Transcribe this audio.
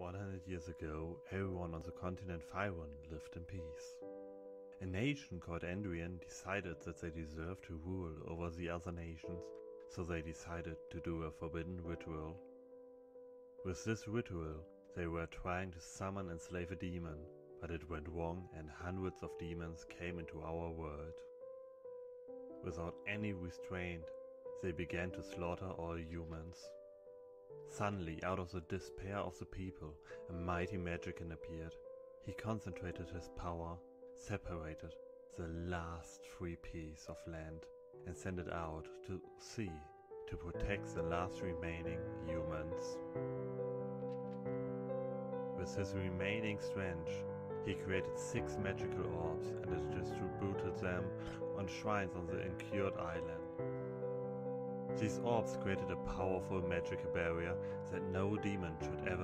100 years ago, everyone on the continent Fyron lived in peace. A nation called Andrian decided that they deserved to rule over the other nations, so they decided to do a forbidden ritual. With this ritual, they were trying to summon and slay a demon, but it went wrong and hundreds of demons came into our world. Without any restraint, they began to slaughter all humans. Suddenly, out of the despair of the people, a mighty magician appeared. He concentrated his power, separated the last free piece of land, and sent it out to sea to protect the last remaining humans. With his remaining strength, he created six magical orbs and distributed them on shrines on the Incured Island. These orbs created a powerful magic barrier that no demon should ever